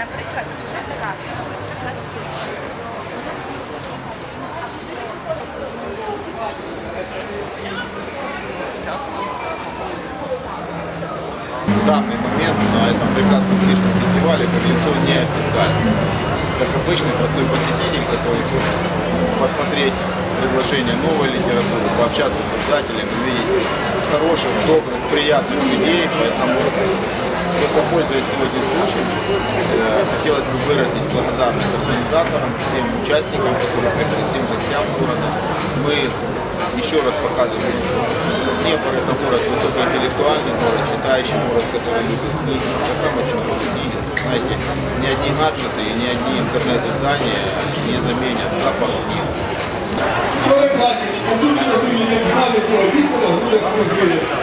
Наприклад. В данный момент на этом прекрасном книжном фестивале кольцо неофициально. Как обычный простой посетитель, который хочет посмотреть предложения новой литературы, пообщаться с создателями, увидеть хороших, добрых, приятных людей. Поэтому, просто пользуясь сегодня случаем, э, хотелось бы выразить благодарность организаторам, всем участникам, которые пришли, всем гостям города. Мы еще раз показываем, что Днепр это город высокоинтеллектуальный, город читающий, город, который любит книги. Я сам очень люблю книги. Знаете, ни одни гаджеты, ни одни интернет-издания не заменят запах книг. Що ви бачите? Отут і отут не знали про Віктора, буде можливість.